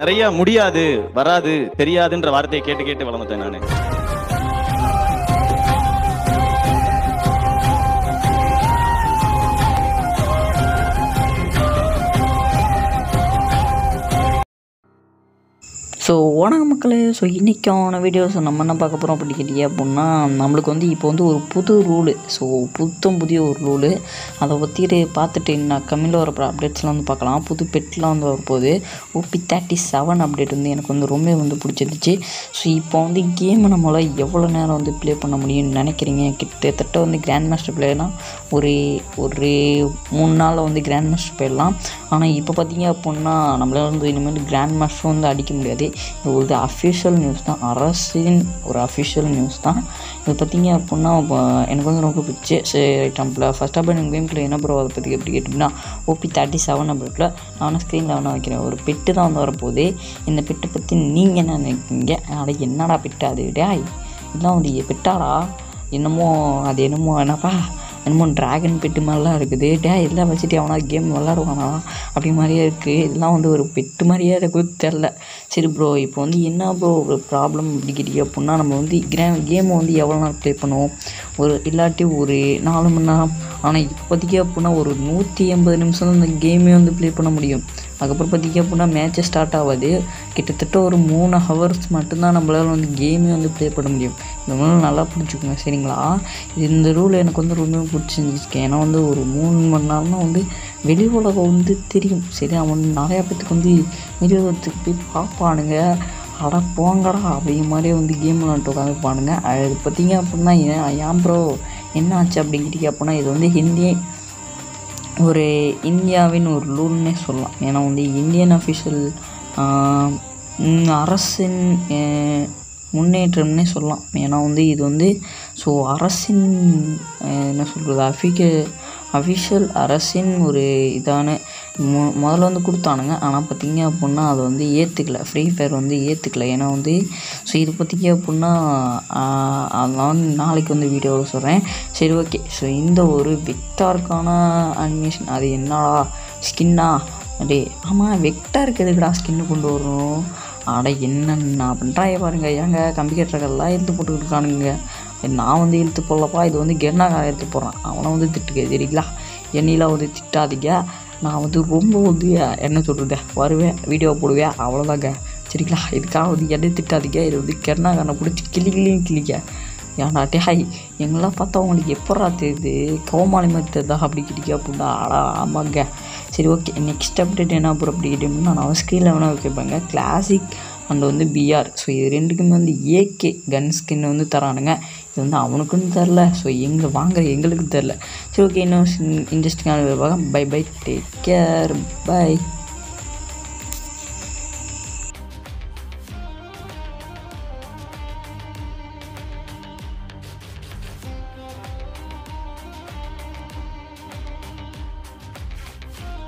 நிறைய முடியாது வராது தெரியாதுன்ற வார்த்தையை கேட்டு கேட்டு வளர்ந்துட்டேன் நானு. ஸோ வணக்கம் மக்களே ஸோ இன்றைக்கான வீடியோஸ் நம்ம என்ன பார்க்க போகிறோம் அப்படின்னு கேட்டீங்க அப்படின்னா நம்மளுக்கு வந்து இப்போ வந்து ஒரு புது ரூலு ஸோ புத்தம் புதிய ஒரு ரூலு அதை பற்றிட்டு பார்த்துட்டு நான் கம்மியில் வர அப்டேட்ஸ்லாம் வந்து பார்க்கலாம். புது பெட்லாம் வந்து வரப்போகுது. ஓபி தேர்ட்டி செவன் அப்டேட் வந்து எனக்கு வந்து ரொம்ப வந்து பிடிச்சிருந்துச்சு. ஸோ இப்போ வந்து கேமை நம்மளால் எவ்வளோ நேரம் வந்து ப்ளே பண்ண முடியும்னு நினைக்கிறீங்க? கிட்டத்தட்ட வந்து கிராண்ட் மாஸ்டர் பிளேயர்னால் ஒரு ஒரு மூணு நாளில் வந்து கிராண்ட் மாஸ்டர் போயிடலாம் ஆனால் இப்போ பார்த்தீங்க அப்படின்னா நம்மளால வந்து இனிமேல் கிராண்ட் மாஸ்டர் வந்து அடிக்க முடியாது. இது ஒரு அஃபிஷியல் நியூஸ் தான். அரசின் ஒரு அஃபிஷியல் நியூஸ் தான். இது பார்த்தீங்க அப்படின்னா எனக்கு வந்து ரொம்ப பிடிச்சி. சரி டம்பில் ஃபஸ்ட் ஆஃப் எனக்கு கேமில் என்ன ப்ரோ அதை பற்றி எப்படி கேட்டிங்கன்னா ஓபி தேர்ட்டி செவன் அப்படின்ல நான் ஸ்க்ரீனில் வேணால் வைக்கிறேன். ஒரு பெட்டு தான் வந்து வரப்போகுது. இந்த பெட்டை பற்றி நீங்கள் என்ன நினைக்கிறீங்க? அதனால் என்னடா பெட்டு அது? விடையா இதெல்லாம் வந்து பெட்டாடா. என்னமோ அது என்னமோ என்னப்பா? என்னமோ ட்ராகன் பெட்டு மாதிரிலாம் இருக்குது. டே எல்லாம் வச்சுட்டு அவனா கேம் விளாடுவானா அப்படி மாதிரியே இருக்குது இதெல்லாம் வந்து ஒரு பெட்டு மாதிரியே இருக்குது தெரில சரி ப்ரோ இப்போ வந்து என்ன ப்ரோ ஒரு ப்ராப்ளம் அப்படி கேட்டீங்க அப்படின்னா நம்ம வந்து கிரே கேமை வந்து எவ்வளோ நாள் ப்ளே பண்ணுவோம்? ஒரு இல்லாட்டி ஒரு நாலு மணி நேரம். ஆனால் இப்போதைக்கு அப்படின்னா ஒரு நூற்றி எண்பது நிமிஷம் தான் இந்த கேமே வந்து ப்ளே பண்ண முடியும். அதுக்கப்புறம் பார்த்திங்க அப்படின்னா மேட்ச்சே ஸ்டார்ட் ஆகாது. கிட்டத்தட்ட ஒரு மூணு ஹவர்ஸ் மட்டும்தான் நம்மளால் வந்து கேமே வந்து ப்ளே பண்ண முடியும். இந்த மாதிரி நல்லா பிடிச்சிக்கோங்க சரிங்களா? இது இந்த ரூல் எனக்கு வந்து ரொம்ப பிடிச்சிருந்துச்சு ஏன்னா வந்து ஒரு மூணு மணி நேரம் தான் வந்து வெளி உலகம் வந்து தெரியும். சரி அவன் நிறையா பேத்துக்கு வந்து வெளி உலகத்துக்கு போய் பார்ப்பானுங்க. அட போங்கடா அப்படிங்க மாதிரியே வந்து கேம் விளாண்டு உட்காந்துப்பானுங்க. அது பார்த்தீங்க அப்படின்னா ஏன் ஏன் ப்ரோ என்ன ஆச்சு அப்படிங்கிட்டீங்க அப்படின்னா இது வந்து ஹிந்தி ஒரு இந்தியாவின் ஒரு ரூல்னே சொல்லலாம். ஏன்னா வந்து இந்தியன் அஃபிஷியல் அரசின் முன்னேற்றம்னே சொல்லலாம். ஏன்னா வந்து இது வந்து ஸோ அரசின் என்ன சொல்கிறது அஃபிக அஃபிஷியல் அரசின் ஒரு இதான மு முதல்ல வந்து கொடுத்தானுங்க. ஆனால் பார்த்திங்க அப்புடின்னா அதை வந்து ஏற்றுக்கல ஃப்ரீ ஃபயர் வந்து ஏற்றுக்கல ஏன்னா வந்து ஸோ இது பார்த்தீங்க அப்புடின்னா அதெல்லாம் வந்து நாளைக்கு வந்து வீடியோவில் சொல்கிறேன் சரி ஓகே ஸோ இந்த ஒரு விக்டாருக்கான அனிமேஷன் அது என்னடா ஸ்கின்னா அப்படியே ஆமாம் வெக்டாருக்கு எதுக்குடா ஸ்கின்னு கொண்டு வரணும். அட என்னண்ணா பண்ணுறாய பாருங்க. ஏங்க கம்ப்யூட்டர்கள்லாம் இழுத்து போட்டுக்கிட்டு இருக்கானுங்க. நான் வந்து இழுத்து போடலப்பா இது வந்து கெர்னாக்கார இழுத்து போடுறான். அவனை வந்து திட்டுக்க சரிங்களா? என்னையெல்லாம் வந்து திட்டாதீங்க. நான் வந்து ரொம்ப வந்து என்ன சொல்கிறது வருவேன் வீடியோ போடுவேன் அவ்வளோதாங்க சரிங்களா? இதுக்காக வந்து என்னை திட்டாதீங்க. இது வந்து கெர்னாக்காரனை பிடிச்சி கிளி கிளியும் கிளிக்க ஏன்டா டேய் எங்களாம் பார்த்தா உங்களுக்கு எப்படா தெரியுது? கோமாளி மாதிரி தெரியுதா? அப்படி கிட்டிக்க அப்படின்னா ஆடா ஆமாங்க. சரி ஓகே நெக்ஸ்ட் அப்டேட் என்ன அப்புறம் அப்படி கேட்டிங்கன்னா நான் ஸ்க்ரீனில் லெவனாக கேட்பாங்க கிளாசிக் அண்ட் வந்து பிஆர் ஸோ இது ரெண்டுக்குமே வந்து ஏகே கன் ஸ்கின் வந்து தரானுங்க. இது வந்து அவனுக்குன்னு தெரில ஸோ எங்கே வாங்குற எங்களுக்கு தெரில சரி ஓகே இன்னும் இன்ட்ரெஸ்டிங்கான bye bye take care bye